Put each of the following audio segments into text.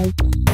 Bye.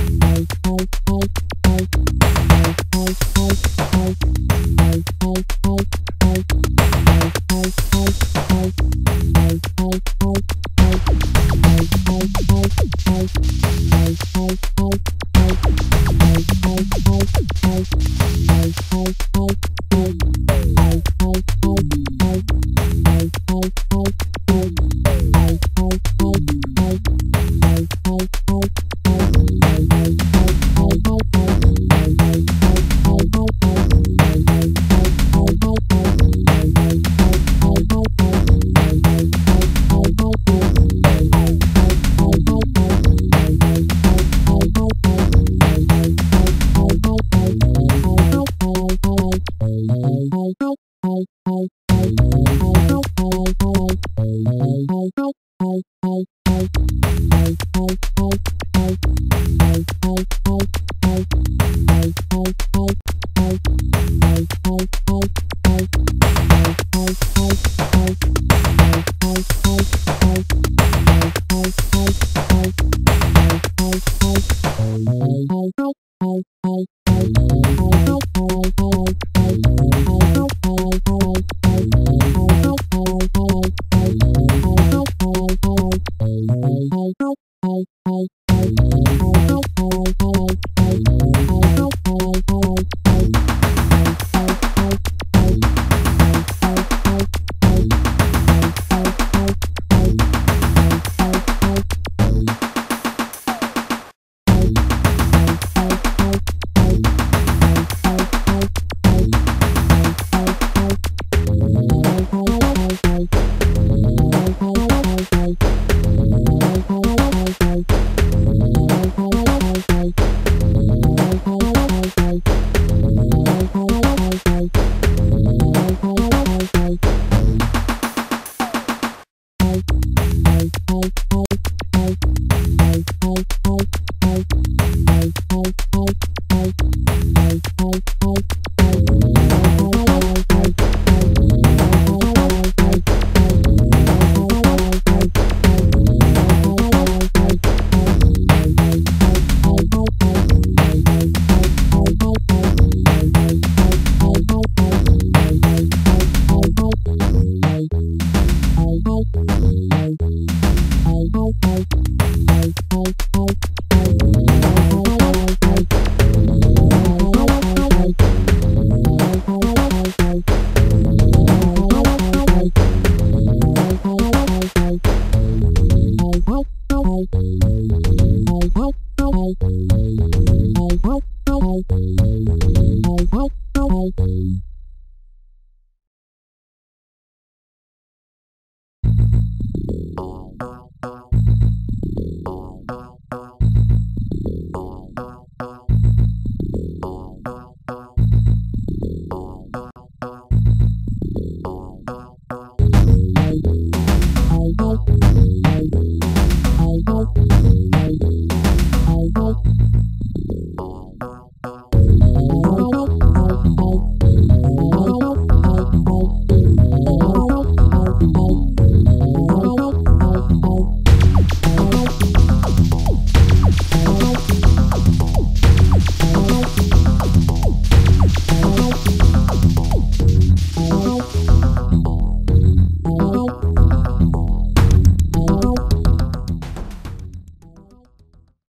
Bye.